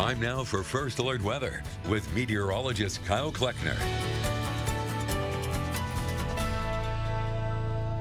Time now for First Alert Weather with meteorologist Kyle Kleckner.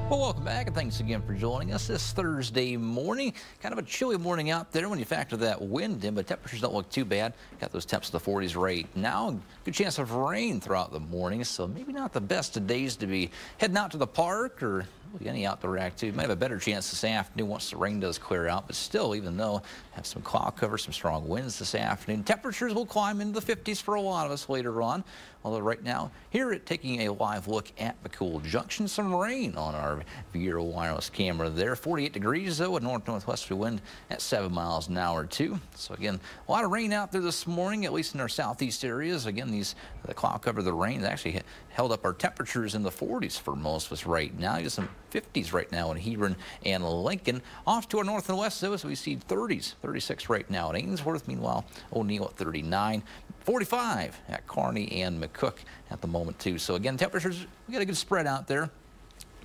Well, welcome back and thanks again for joining us this Thursday morning. Kind of a chilly morning out there when you factor that wind in, but temperatures don't look too bad. Got those temps in the 40s right now. Good chance of rain throughout the morning, so maybe not the best of days to be heading out to the park or any outdoor activity. Might have a better chance this afternoon once the rain does clear out, but still, even though have some cloud cover, some strong winds this afternoon, temperatures will climb into the 50s for a lot of us later on. Although right now, here at taking a live look at McCool Junction, some rain on our Viaero wireless camera there. 48 degrees though, a north-northwesterly wind at 7 miles an hour too. So again, a lot of rain out there this morning, at least in our southeast areas. Again, these the cloud cover, the rain actually held up our temperatures in the 40s for most of us right now. You Just some 50s right now in Hebron and Lincoln. Off to our north and west though, so we see 30s, 36 right now at Ainsworth. Meanwhile, O'Neill at 39. 45 at Kearney and McCook at the moment too. So again, temperatures, we got a good spread out there.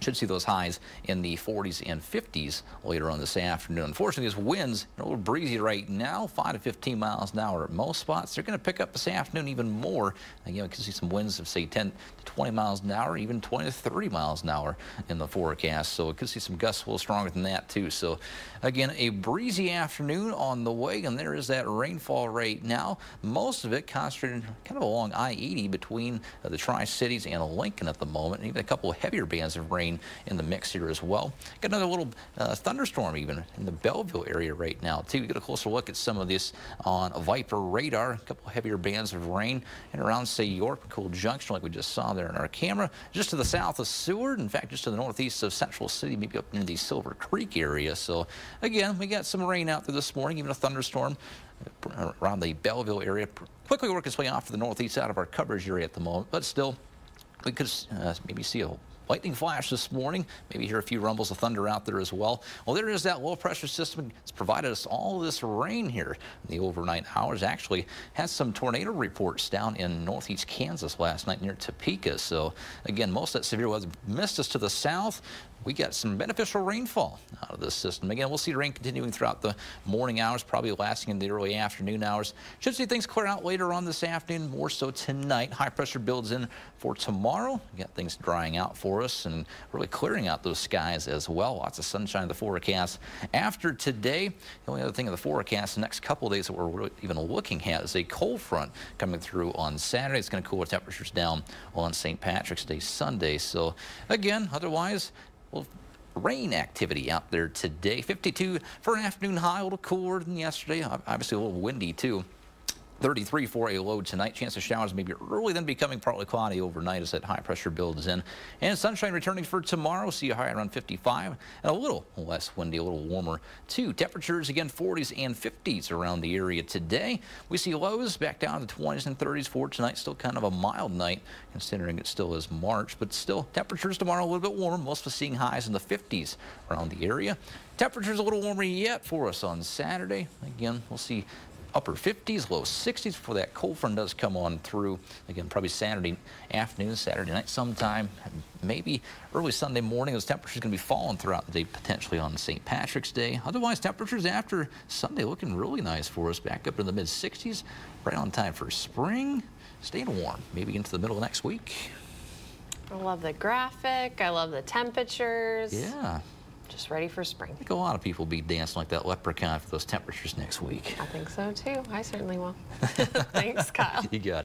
Should see those highs in the 40s and 50s later on this afternoon. Unfortunately, these winds a little breezy right now, 5 to 15 miles an hour at most spots. They're going to pick up this afternoon even more. Again, we can see some winds of, say, 10 to 20 miles an hour, even 20 to 30 miles an hour in the forecast. So we could see some gusts a little stronger than that, too. So, again, a breezy afternoon on the way, and there is that rainfall right now. Most of it concentrated kind of along I-80 between uh, the Tri-Cities and Lincoln at the moment, and even a couple of heavier bands of rain in the mix here as well. Got another little uh, thunderstorm even in the Belleville area right now too. We Get a closer look at some of this on Viper radar. A couple heavier bands of rain and around say York Cool Junction like we just saw there in our camera. Just to the south of Seward, in fact just to the northeast of Central City, maybe up in the Silver Creek area. So again, we got some rain out there this morning, even a thunderstorm around the Belleville area. Quickly work its way off to the northeast out of our coverage area at the moment, but still we could uh, maybe see a lightning flash this morning. Maybe hear a few rumbles of thunder out there as well. Well, there is that low pressure system. It's provided us all this rain here in the overnight hours. Actually, had some tornado reports down in northeast Kansas last night near Topeka. So again, most of that severe weather missed us to the south we got some beneficial rainfall out of this system. Again, we'll see rain continuing throughout the morning hours, probably lasting in the early afternoon hours. Should see things clear out later on this afternoon, more so tonight. High pressure builds in for tomorrow. We got things drying out for us and really clearing out those skies as well. Lots of sunshine in the forecast. After today, the only other thing in the forecast, the next couple days that we're even looking at is a cold front coming through on Saturday. It's going to cool the temperatures down on St. Patrick's Day Sunday. So again, otherwise, well, rain activity out there today. 52 for an afternoon high, a little cooler than yesterday. Obviously a little windy too. 33 for a low tonight. Chance of showers maybe early, then becoming partly cloudy overnight as that high pressure builds in. And sunshine returning for tomorrow. See a high around 55 and a little less windy, a little warmer too. Temperatures again 40s and 50s around the area today. We see lows back down to 20s and 30s for tonight. Still kind of a mild night considering it still is March, but still temperatures tomorrow a little bit warmer. Most of us seeing highs in the 50s around the area. Temperatures a little warmer yet for us on Saturday. Again, we'll see upper 50s, low 60s before that cold front does come on through. Again, probably Saturday afternoon, Saturday night sometime, maybe early Sunday morning. Those temperatures going to be falling throughout the day, potentially on St. Patrick's Day. Otherwise, temperatures after Sunday looking really nice for us, back up in the mid 60s, right on time for spring. Staying warm, maybe into the middle of next week. I love the graphic. I love the temperatures. Yeah. Just ready for spring. I think a lot of people will be dancing like that leprechaun for those temperatures next week. I think so too. I certainly will. Thanks, Kyle. you got it.